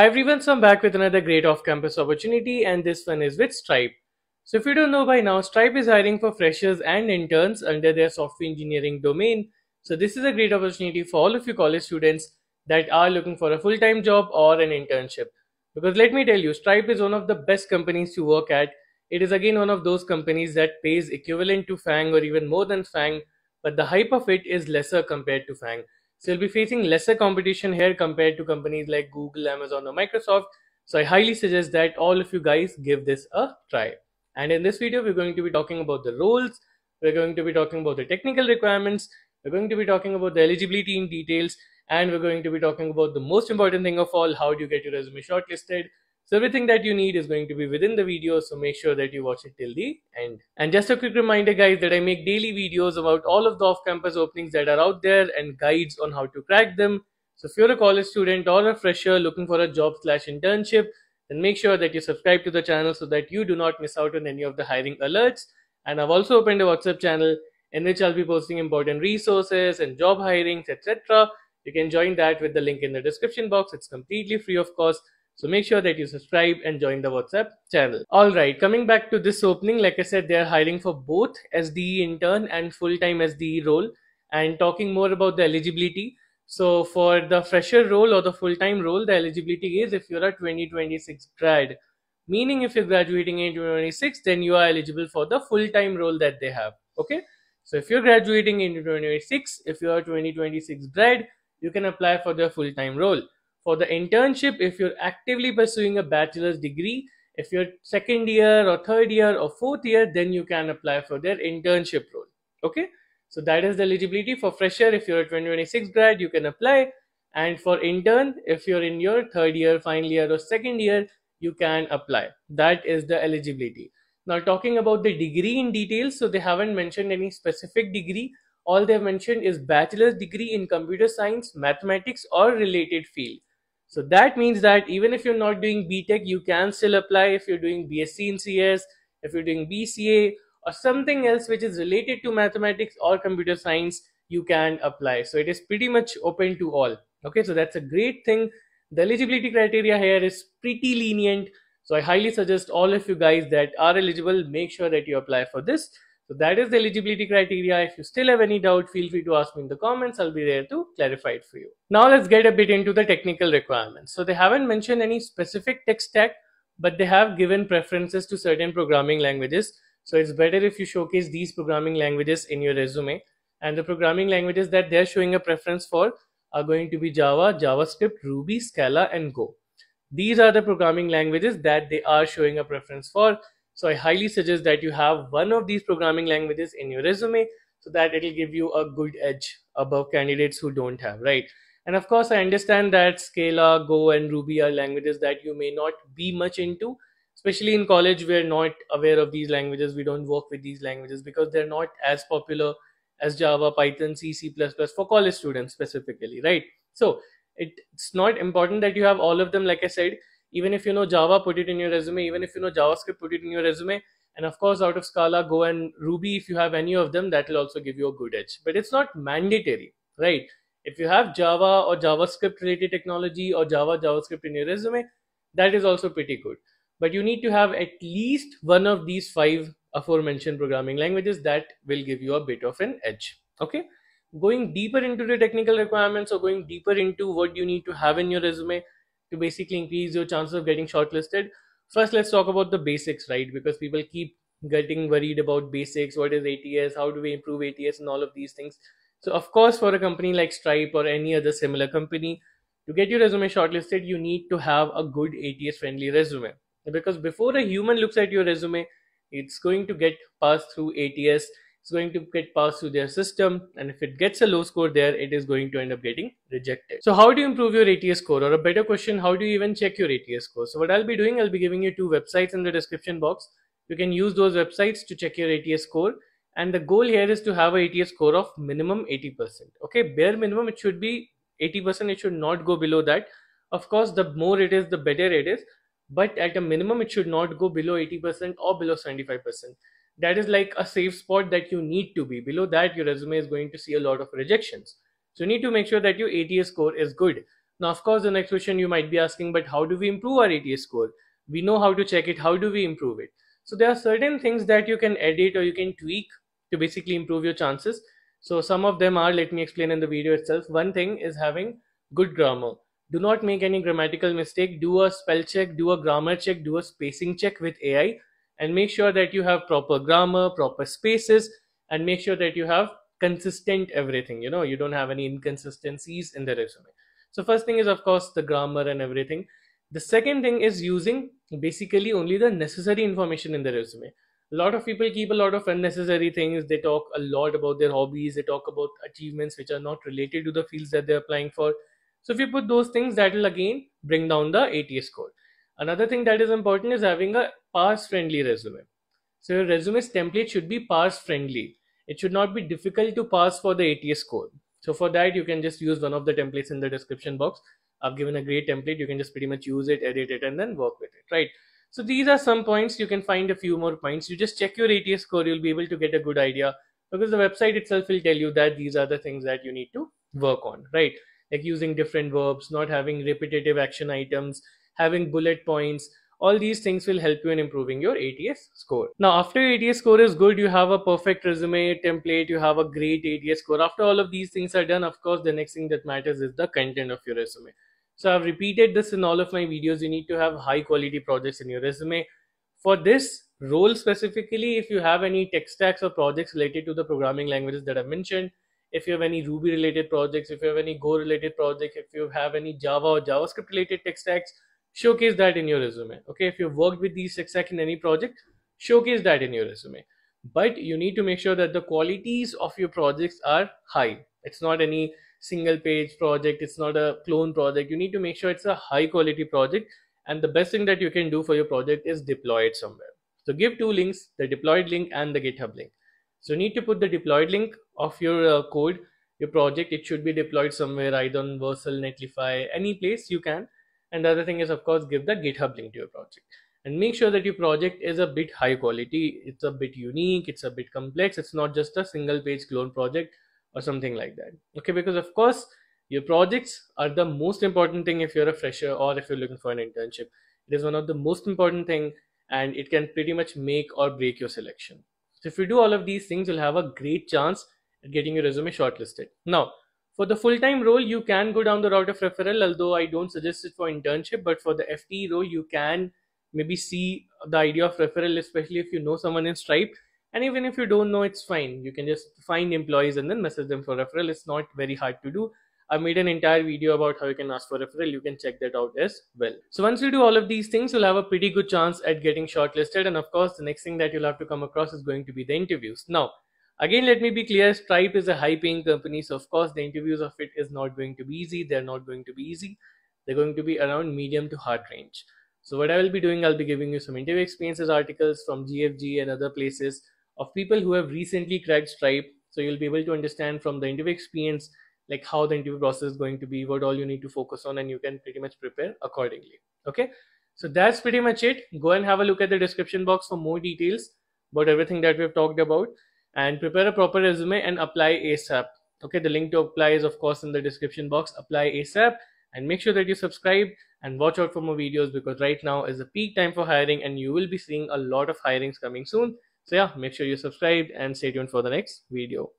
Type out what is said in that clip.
Hi everyone, so I'm back with another great off-campus opportunity and this one is with Stripe. So if you don't know by now, Stripe is hiring for freshers and interns under their software engineering domain. So this is a great opportunity for all of you college students that are looking for a full-time job or an internship. Because let me tell you, Stripe is one of the best companies to work at. It is again one of those companies that pays equivalent to FANG or even more than FANG, but the hype of it is lesser compared to FANG. So you'll be facing lesser competition here compared to companies like Google, Amazon, or Microsoft. So I highly suggest that all of you guys give this a try. And in this video, we're going to be talking about the roles, we're going to be talking about the technical requirements, we're going to be talking about the eligibility in details, and we're going to be talking about the most important thing of all, how do you get your resume shortlisted. So everything that you need is going to be within the video, so make sure that you watch it till the end. And just a quick reminder guys that I make daily videos about all of the off-campus openings that are out there and guides on how to crack them. So if you're a college student or a fresher looking for a job slash internship, then make sure that you subscribe to the channel so that you do not miss out on any of the hiring alerts. And I've also opened a WhatsApp channel in which I'll be posting important resources and job hirings, etc. You can join that with the link in the description box. It's completely free of cost. So make sure that you subscribe and join the WhatsApp channel. Alright, coming back to this opening, like I said, they are hiring for both SDE intern and full-time SDE role and talking more about the eligibility. So for the fresher role or the full-time role, the eligibility is if you're a 2026 grad, meaning if you're graduating in 2026, then you are eligible for the full-time role that they have. Okay. So if you're graduating in 2026, if you're a 2026 grad, you can apply for the full-time role for the internship if you're actively pursuing a bachelor's degree if you're second year or third year or fourth year then you can apply for their internship role. Okay? So that is the eligibility. For fresher if you're a 2026 grad you can apply. And for intern if you're in your third year final year or second year you can apply. That is the eligibility. Now talking about the degree in details so they haven't mentioned any specific degree. All they've mentioned is bachelor's degree in computer science mathematics or related field so that means that even if you're not doing BTech, you can still apply if you're doing BSc in CS, if you're doing BCA or something else which is related to mathematics or computer science, you can apply. So it is pretty much open to all. Okay, so that's a great thing. The eligibility criteria here is pretty lenient. So I highly suggest all of you guys that are eligible, make sure that you apply for this. So that is the eligibility criteria. If you still have any doubt, feel free to ask me in the comments. I'll be there to clarify it for you. Now let's get a bit into the technical requirements. So they haven't mentioned any specific tech stack, but they have given preferences to certain programming languages. So it's better if you showcase these programming languages in your resume. And the programming languages that they're showing a preference for are going to be Java, JavaScript, Ruby, Scala, and Go. These are the programming languages that they are showing a preference for. So I highly suggest that you have one of these programming languages in your resume so that it'll give you a good edge above candidates who don't have, right? And of course, I understand that Scala, Go, and Ruby are languages that you may not be much into, especially in college. We're not aware of these languages. We don't work with these languages because they're not as popular as Java, Python, C, C++ for college students specifically, right? So it's not important that you have all of them, like I said even if you know Java, put it in your resume. Even if you know JavaScript, put it in your resume. And of course, out of Scala, Go and Ruby, if you have any of them, that will also give you a good edge. But it's not mandatory, right? If you have Java or JavaScript related technology or Java, JavaScript in your resume, that is also pretty good. But you need to have at least one of these five aforementioned programming languages that will give you a bit of an edge. Okay. Going deeper into the technical requirements or going deeper into what you need to have in your resume, to basically increase your chances of getting shortlisted. First let's talk about the basics right? Because people keep getting worried about basics what is ats how do we improve ats and all of these things. So of course for a company like stripe or any other similar company to get your resume shortlisted you need to have a good ats friendly resume. Because before a human looks at your resume it's going to get passed through ats it's going to get passed through their system and if it gets a low score there it is going to end up getting rejected. So how do you improve your ats score? Or a better question how do you even check your ats score? So what i'll be doing i'll be giving you two websites in the description box. You can use those websites to check your ats score. And the goal here is to have a ats score of minimum 80% okay bare minimum it should be 80% it should not go below that. Of course the more it is the better it is. But at a minimum it should not go below 80% or below 75% that is like a safe spot that you need to be. Below that, your resume is going to see a lot of rejections. So you need to make sure that your ATS score is good. Now, of course, the next question you might be asking, but how do we improve our ATS score? We know how to check it. How do we improve it? So there are certain things that you can edit or you can tweak to basically improve your chances. So some of them are, let me explain in the video itself. One thing is having good grammar. Do not make any grammatical mistake. Do a spell check, do a grammar check, do a spacing check with AI and make sure that you have proper grammar, proper spaces and make sure that you have consistent everything. You know, you don't have any inconsistencies in the resume. So first thing is of course the grammar and everything. The second thing is using basically only the necessary information in the resume a lot of people keep a lot of unnecessary things they talk a lot about their hobbies they talk about achievements which are not related to the fields that they're applying for so if you put those things that will again bring down the ats score another thing that is important is having a parse friendly resume so your resume's template should be parse friendly it should not be difficult to parse for the ats score so for that you can just use one of the templates in the description box i've given a great template you can just pretty much use it edit it and then work with it right so these are some points. You can find a few more points. You just check your ATS score. You'll be able to get a good idea because the website itself will tell you that these are the things that you need to work on, right? Like using different verbs, not having repetitive action items, having bullet points. All these things will help you in improving your ATS score. Now, after your ATS score is good, you have a perfect resume template, you have a great ATS score. After all of these things are done, of course, the next thing that matters is the content of your resume. So I've repeated this in all of my videos. You need to have high quality projects in your resume. For this role specifically, if you have any tech stacks or projects related to the programming languages that I mentioned, if you have any Ruby related projects, if you have any Go related projects, if you have any Java or JavaScript related tech stacks, showcase that in your resume. Okay, if you've worked with these stacks in any project, showcase that in your resume. But you need to make sure that the qualities of your projects are high. It's not any single page project it's not a clone project you need to make sure it's a high quality project and the best thing that you can do for your project is deploy it somewhere so give two links the deployed link and the github link so you need to put the deployed link of your uh, code your project it should be deployed somewhere either on vercel netlify any place you can and the other thing is of course give the github link to your project. And make sure that your project is a bit high quality. It's a bit unique. It's a bit complex. It's not just a single page clone project or something like that. Okay because of course your projects are the most important thing if you're a fresher or if you're looking for an internship. It is one of the most important thing and it can pretty much make or break your selection. So if you do all of these things you'll have a great chance at getting your resume shortlisted. Now for the full-time role you can go down the route of referral although i don't suggest it for internship but for the fte role you can maybe see the idea of referral especially if you know someone in stripe. And even if you don't know it's fine. You can just find employees and then message them for referral. It's not very hard to do. I made an entire video about how you can ask for referral. You can check that out as well. So once you do all of these things you'll have a pretty good chance at getting shortlisted. And of course the next thing that you'll have to come across is going to be the interviews. Now again let me be clear stripe is a high paying company so of course the interviews of it is not going to be easy they're not going to be easy they're going to be around medium to hard range so what i will be doing i'll be giving you some interview experiences articles from gfg and other places of people who have recently cracked Stripe. So you'll be able to understand from the interview experience, like how the interview process is going to be, what all you need to focus on, and you can pretty much prepare accordingly. Okay. So that's pretty much it. Go and have a look at the description box for more details about everything that we've talked about and prepare a proper resume and apply ASAP. Okay, the link to apply is of course in the description box. Apply ASAP and make sure that you subscribe and watch out for more videos because right now is the peak time for hiring and you will be seeing a lot of hirings coming soon. So yeah, make sure you subscribe and stay tuned for the next video.